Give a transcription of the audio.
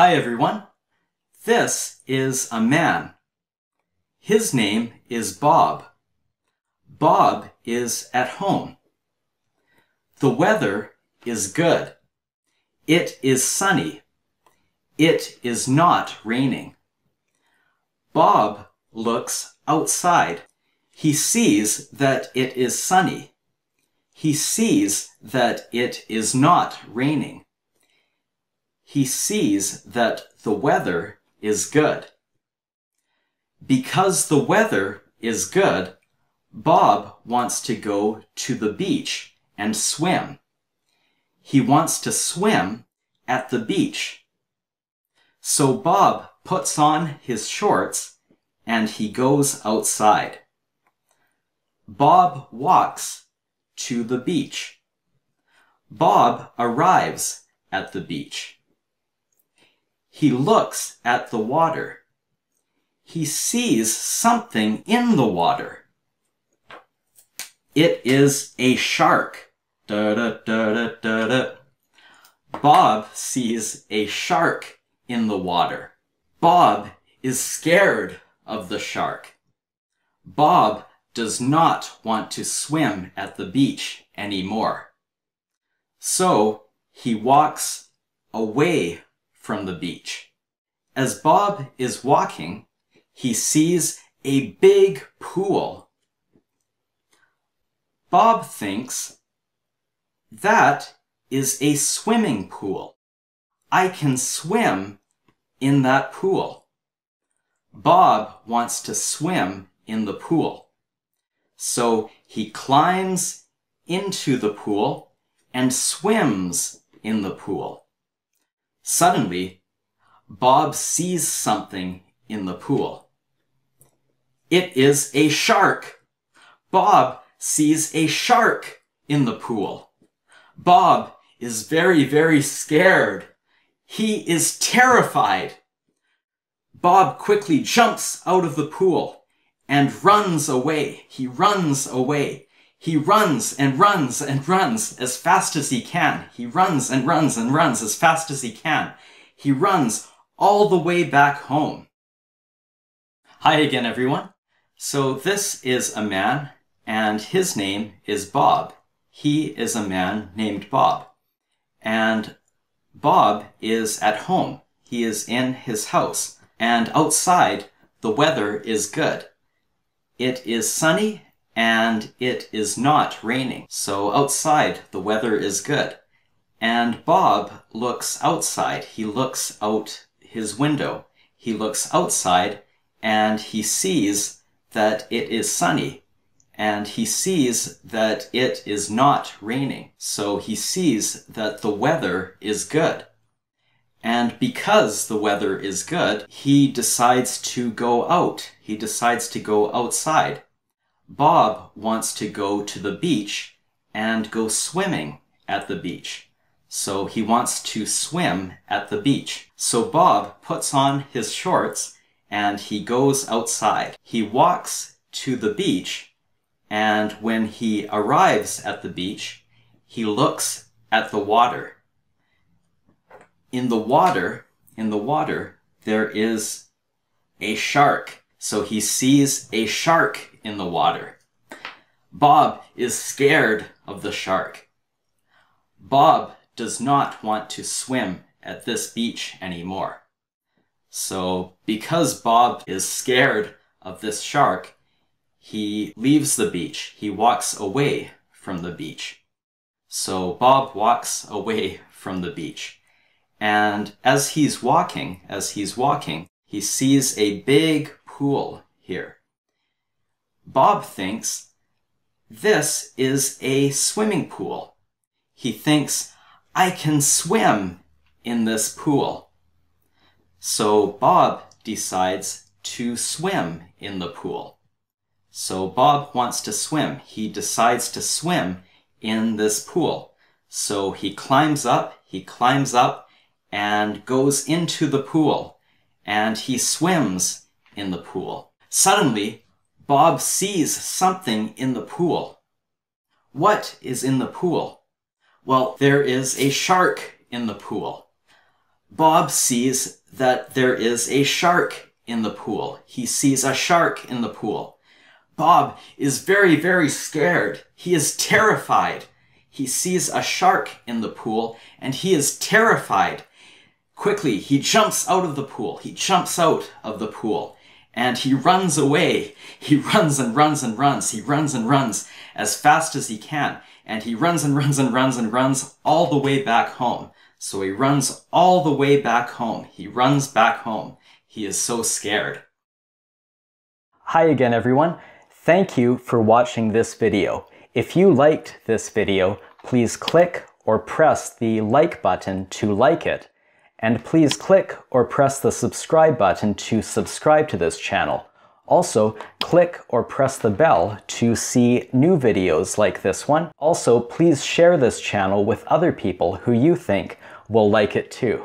Hi everyone. This is a man. His name is Bob. Bob is at home. The weather is good. It is sunny. It is not raining. Bob looks outside. He sees that it is sunny. He sees that it is not raining. He sees that the weather is good. Because the weather is good, Bob wants to go to the beach and swim. He wants to swim at the beach. So Bob puts on his shorts and he goes outside. Bob walks to the beach. Bob arrives at the beach. He looks at the water. He sees something in the water. It is a shark. Da da da. Bob sees a shark in the water. Bob is scared of the shark. Bob does not want to swim at the beach anymore. So he walks away from the beach. As Bob is walking, he sees a big pool. Bob thinks, that is a swimming pool. I can swim in that pool. Bob wants to swim in the pool. So he climbs into the pool and swims in the pool. Suddenly, Bob sees something in the pool. It is a shark. Bob sees a shark in the pool. Bob is very, very scared. He is terrified. Bob quickly jumps out of the pool and runs away. He runs away. He runs and runs and runs as fast as he can. He runs and runs and runs as fast as he can. He runs all the way back home. Hi again, everyone. So this is a man and his name is Bob. He is a man named Bob. And Bob is at home. He is in his house and outside the weather is good. It is sunny and it is not raining. So outside the weather is good. And Bob looks outside. He looks out his window. He looks outside and he sees that it is sunny and he sees that it is not raining. So he sees that the weather is good. And because the weather is good, he decides to go out. He decides to go outside. Bob wants to go to the beach and go swimming at the beach. So he wants to swim at the beach. So Bob puts on his shorts and he goes outside. He walks to the beach and when he arrives at the beach, he looks at the water in the water, in the water, there is a shark. So he sees a shark in the water. Bob is scared of the shark. Bob does not want to swim at this beach anymore. So because Bob is scared of this shark, he leaves the beach. He walks away from the beach. So Bob walks away from the beach. And as he's walking, as he's walking, he sees a big pool here. Bob thinks this is a swimming pool. He thinks, I can swim in this pool. So Bob decides to swim in the pool. So Bob wants to swim. He decides to swim in this pool. So he climbs up, he climbs up, and goes into the pool and he swims in the pool. Suddenly, Bob sees something in the pool. What is in the pool? Well, there is a shark in the pool. Bob sees that there is a shark in the pool. He sees a shark in the pool. Bob is very, very scared. He is terrified. He sees a shark in the pool and he is terrified. Quickly, he jumps out of the pool. He jumps out of the pool and he runs away. He runs and runs and runs. He runs and runs as fast as he can. And he runs and runs and runs and runs all the way back home. So he runs all the way back home. He runs back home. He is so scared. Hi again, everyone. Thank you for watching this video. If you liked this video, please click or press the like button to like it. And please click or press the subscribe button to subscribe to this channel. Also, click or press the bell to see new videos like this one. Also, please share this channel with other people who you think will like it too.